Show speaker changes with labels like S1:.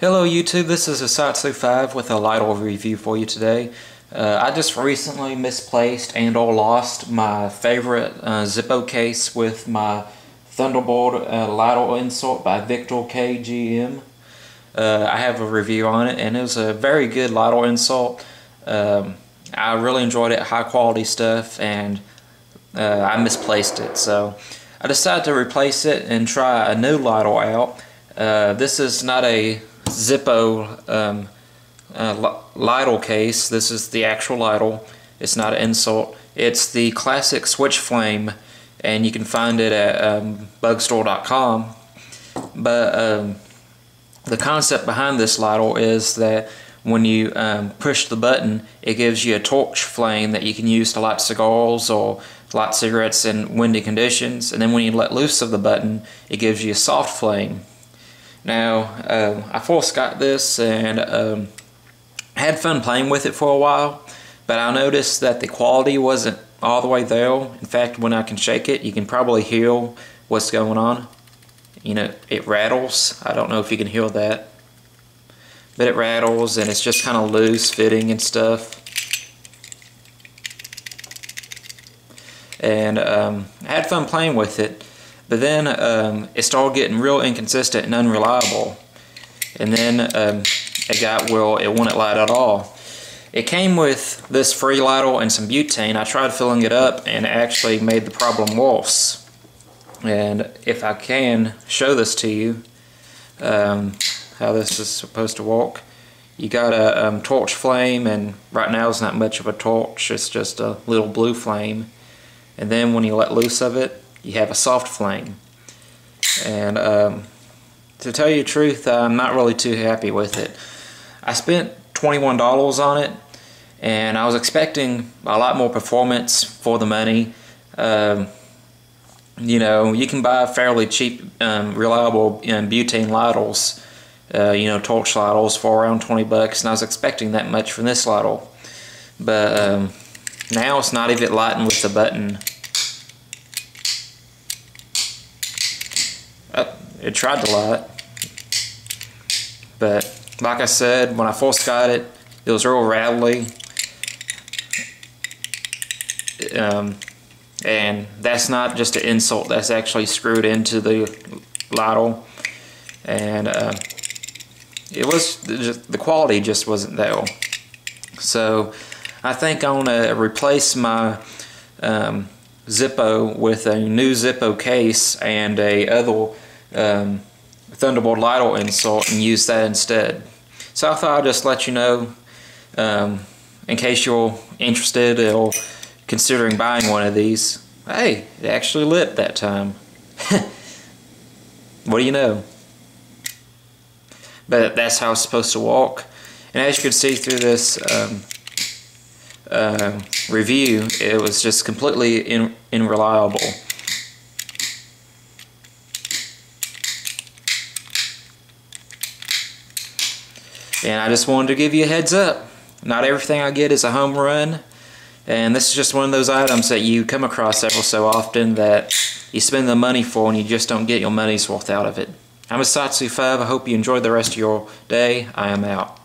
S1: Hello YouTube, this is Hissatsu5 with a Lidl review for you today. Uh, I just recently misplaced and or lost my favorite uh, Zippo case with my Thunderbolt uh, lighter insert by Victor KGM. Uh, I have a review on it and it was a very good lighter insert. Um, I really enjoyed it, high quality stuff and uh, I misplaced it so I decided to replace it and try a new lighter out. Uh, this is not a Zippo um, uh, lighter case. This is the actual lighter. It's not an insult. It's the classic switch flame, and you can find it at um, bugstore.com. But um, the concept behind this lighter is that when you um, push the button, it gives you a torch flame that you can use to light cigars or light cigarettes in windy conditions. And then when you let loose of the button, it gives you a soft flame. Now, um, I first got this and um, had fun playing with it for a while, but I noticed that the quality wasn't all the way there. In fact, when I can shake it, you can probably hear what's going on. You know, it rattles. I don't know if you can hear that. But it rattles and it's just kind of loose fitting and stuff. And um, I had fun playing with it. But then um, it started getting real inconsistent and unreliable. And then um, it got, well, it wouldn't light at all. It came with this free lighter and some butane. I tried filling it up and it actually made the problem worse. And if I can show this to you, um, how this is supposed to work. You got a um, torch flame and right now it's not much of a torch, it's just a little blue flame. And then when you let loose of it, you have a soft flame. And um, to tell you the truth, I'm not really too happy with it. I spent $21 on it and I was expecting a lot more performance for the money. Um, you know, you can buy fairly cheap, um, reliable um, butane lighters, uh, you know, torch lighters for around 20 bucks, and I was expecting that much from this lighter. But um, now it's not even lighting with the button. It tried to light. But like I said, when I first got it, it was real rattly. Um, and that's not just an insult, that's actually screwed into the lighter. And uh, it was, the quality just wasn't there. So I think I'm going to replace my um, Zippo with a new Zippo case and a other um, Thunderbolt lighter insert and use that instead. So I thought I'd just let you know um, in case you're interested or considering buying one of these. Hey, it actually lit that time. what do you know? But that's how it's supposed to walk. And as you can see through this um, uh, review, it was just completely in, unreliable. And I just wanted to give you a heads up. Not everything I get is a home run. And this is just one of those items that you come across ever so often that you spend the money for and you just don't get your money's worth out of it. I'm Hissatsu5. I hope you enjoyed the rest of your day. I am out.